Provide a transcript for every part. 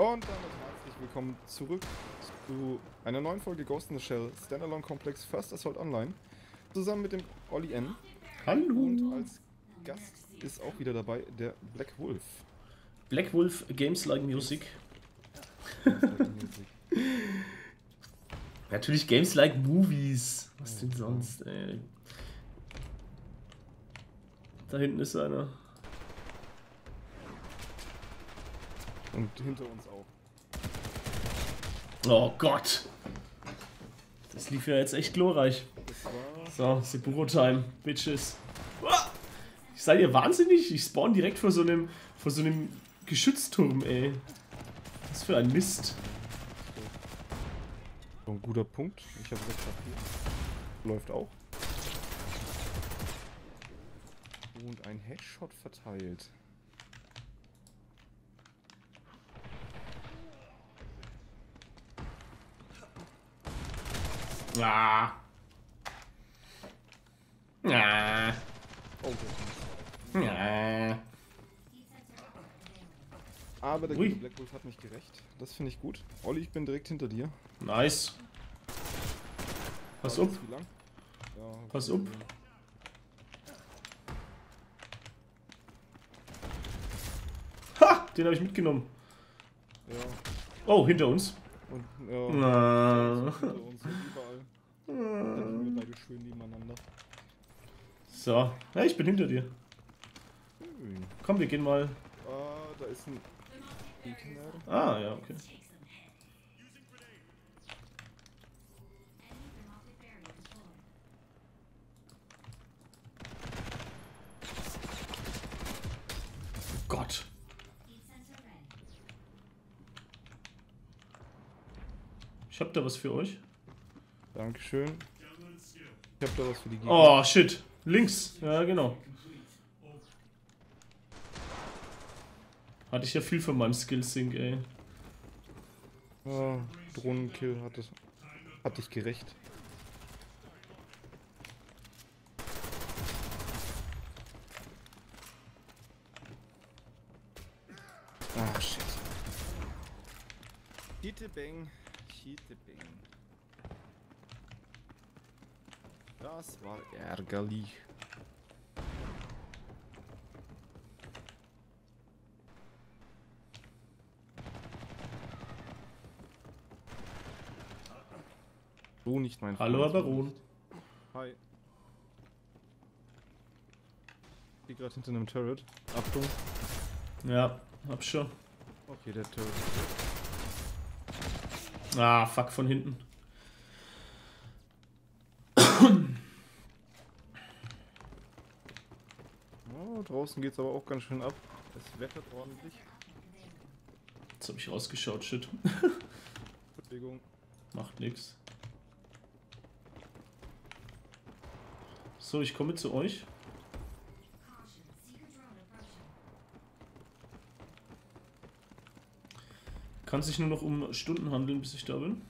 Und damit herzlich willkommen zurück zu einer neuen Folge Ghost in the Shell Standalone Complex First Assault Online. Zusammen mit dem Olli N. Hallo. Und als Gast ist auch wieder dabei der Black Wolf. Black Wolf Games Like Music. Natürlich Games Like Movies. Was denn sonst, ey? Da hinten ist einer. Und hinter uns auch. Oh Gott. Das lief ja jetzt echt glorreich. So, Sepuro Time, Bitches. Uah! Seid ihr wahnsinnig? Ich spawn direkt vor so einem, vor so einem Geschützturm, ey. Was für ein Mist. so ein guter Punkt. Ich habe 6 HP. Läuft auch. Und ein Headshot verteilt. Der ist Ah. Aber der Ui. Black Wolf hat mich gerecht. Das finde ich gut. Olli, ich bin direkt hinter dir. Nice. Pass auf. Ja, Pass auf. Ha! Den habe ich mitgenommen. Ja. Oh, hinter uns. Und ja, Na. uns und überall. Dann liegen wir beide schön nebeneinander. So. Ja, ich bin hinter dir. Schön. Komm, wir gehen mal. Ah, da ist ein Gegner. Ah, ja, okay. Oh Gott. Ich hab da was für euch. Dankeschön. Ich hab da was für die Gegner. Oh, shit. Links. Ja, genau. Hatte ich ja viel von meinem Skill-Sync, ey. Ah, Drohnenkill hat, es, hat dich gerecht. Ah, shit. Hietebeng, Hietebeng. Das war ärgerlich. So nicht mein Hallo, Freund. Herr Baron. Hi. Ich stehe gerade hinter einem Turret. Achtung. Ja, hab schon. Okay, der Turret. Ah, fuck, von hinten. Oh, draußen geht's aber auch ganz schön ab. Es wettert ordentlich. Jetzt hab ich rausgeschaut, shit. Entschuldigung. Macht nix. So, ich komme zu euch. Kann sich nur noch um Stunden handeln, bis ich da bin.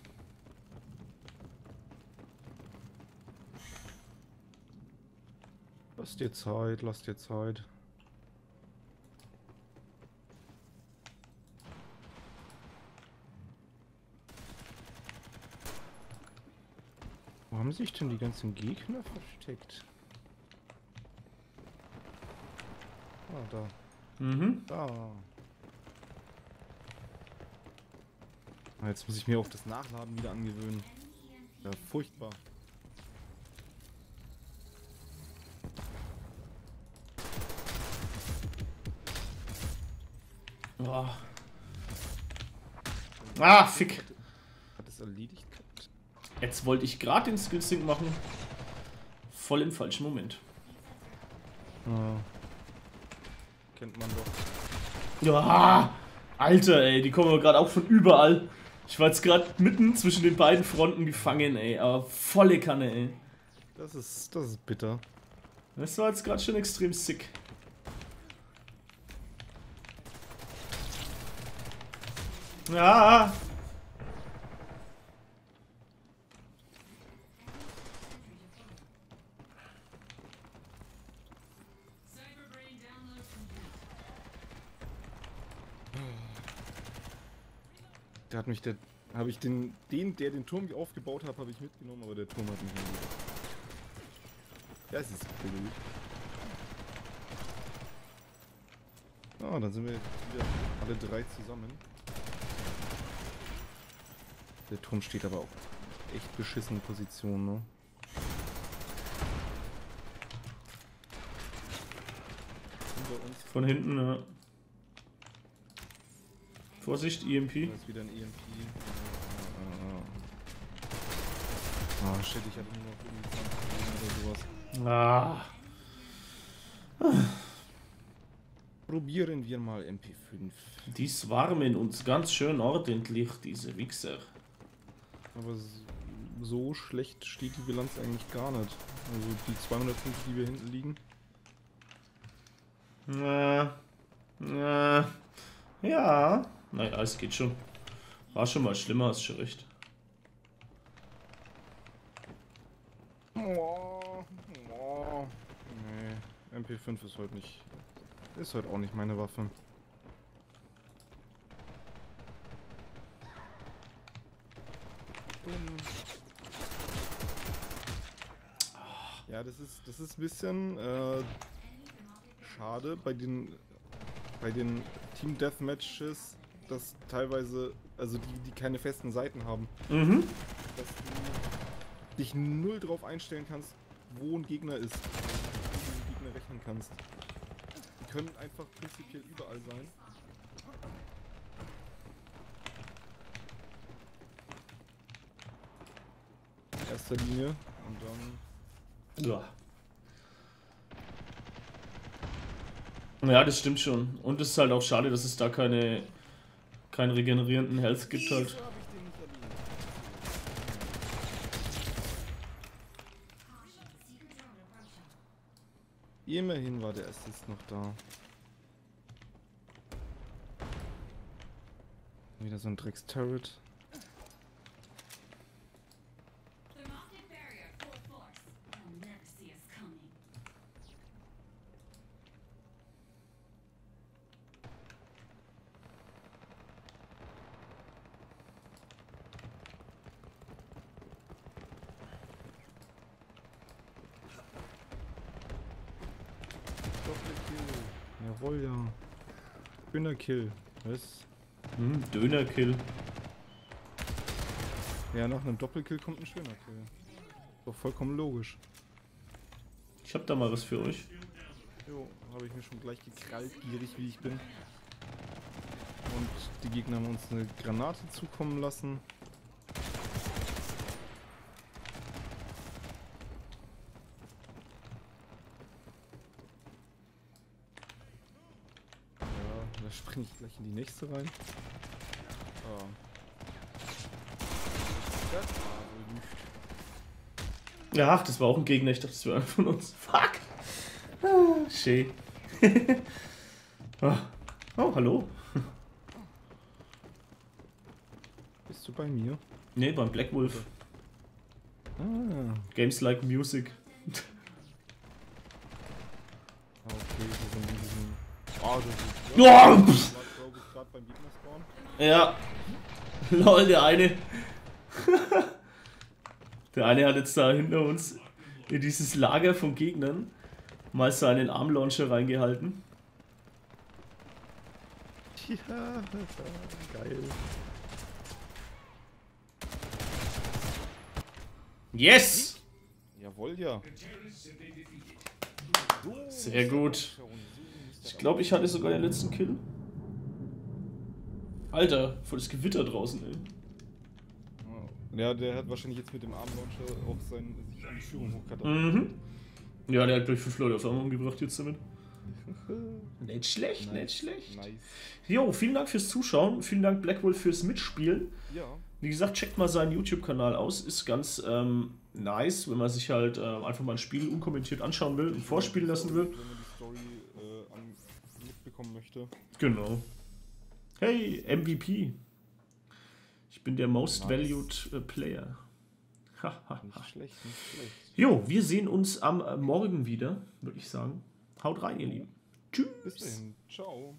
Lass dir Zeit, lass dir Zeit. Wo haben sich denn die ganzen Gegner versteckt? Ah, da. Mhm. Da. Jetzt muss ich mir auf das Nachladen wieder angewöhnen. Ja, furchtbar. Oh. Ah, fick. Hat es erledigt gehabt? Jetzt wollte ich gerade den Skill Sync machen. Voll im falschen Moment. Ja. Kennt man doch. Ja, Alter, ey, die kommen aber gerade auch von überall. Ich war jetzt gerade mitten zwischen den beiden Fronten gefangen, ey, aber volle Kanne, ey. Das ist, das ist bitter. Das war jetzt gerade schon extrem sick. Ja. Da hat mich der. Habe ich den, den, der den Turm aufgebaut hat, habe ich mitgenommen, aber der Turm hat mich nicht. Das ist blöd. Ah, dann sind wir wieder alle drei zusammen. Der Turm steht aber auch echt beschissene Position, ne? Von hinten, ja. Vorsicht, EMP. Da ist wieder ein EMP. Ah, ah shit, ich hatte nur noch irgendwie 20 Leben oder sowas. Ah. Probieren wir mal MP5. Die swarmen uns ganz schön ordentlich, diese Wichser. Aber so schlecht steht die Bilanz eigentlich gar nicht. Also die 250, die wir hinten liegen. Na, na, ja. Naja, es geht schon. War schon mal schlimmer, hast schon recht. Oh, oh. Nee, MP5 ist heute nicht. Ist heute auch nicht meine Waffe. Ja, das ist das ist ein bisschen äh, schade bei den bei den Team Deathmatches, dass teilweise also die die keine festen Seiten haben Mhm. dass du dich null drauf einstellen kannst, wo ein Gegner ist. Wo du den Gegner rechnen kannst. Die können einfach prinzipiell überall sein. In erster Linie und dann. Ja. Ja, das stimmt schon. Und es ist halt auch schade, dass es da keine keinen regenerierenden Health gibt halt. Immerhin war der Assist noch da. Wieder so ein Drecks-Turret. Jawohl, ja. Schöner Kill. Was? Hm, Dönerkill. Ja, nach einem Doppelkill kommt ein schöner Kill. Doch vollkommen logisch. Ich hab da mal was für euch. Jo, habe ich mir schon gleich gekrallt, gierig wie ich bin. Und die Gegner haben uns eine Granate zukommen lassen. Ja, da springe ich gleich in die nächste rein. Das war wohl nicht. Ja, ach, das war auch ein Gegner. Ich dachte, das wäre einer von uns. Fuck. Ah, schön. Ah. oh, hallo. Bist du bei mir? Nee, beim Black Wolf. Ah. Games like Music. Okay, Ja, war, pff. Ja. Lol, der eine. der eine hat jetzt da hinter uns in dieses Lager von Gegnern mal seinen Armlauncher reingehalten. Ja, geil. Yes! Jawohl, ja. Sehr gut. Ich glaube, ich hatte sogar den letzten Kill. Alter, voll das Gewitter draußen, ey. Ja, der hat wahrscheinlich jetzt mit dem Armlauncher auch sein, sich an die Führung hochkatapultiert. Mhm. Ja, der hat gleich fünf Leute auf einmal umgebracht jetzt damit. Nicht schlecht, nicht schlecht. Nice. Jo, vielen Dank fürs Zuschauen. Vielen Dank, Blackwolf, fürs Mitspielen. Ja, Wie gesagt, checkt mal seinen YouTube-Kanal aus. Ist ganz ähm, nice, wenn man sich halt äh, einfach mal ein Spiel unkommentiert anschauen will und vorspielen lassen will. Wenn man die Story äh, an, mitbekommen möchte. Genau. Hey, MVP. Ich bin der Most Nice. Valued äh, Player. Nicht schlecht, nicht schlecht. jo, wir sehen uns am äh, Morgen wieder, würde ich sagen. Haut rein, ihr Lieben. Tschüss. Bis dahin. Ciao.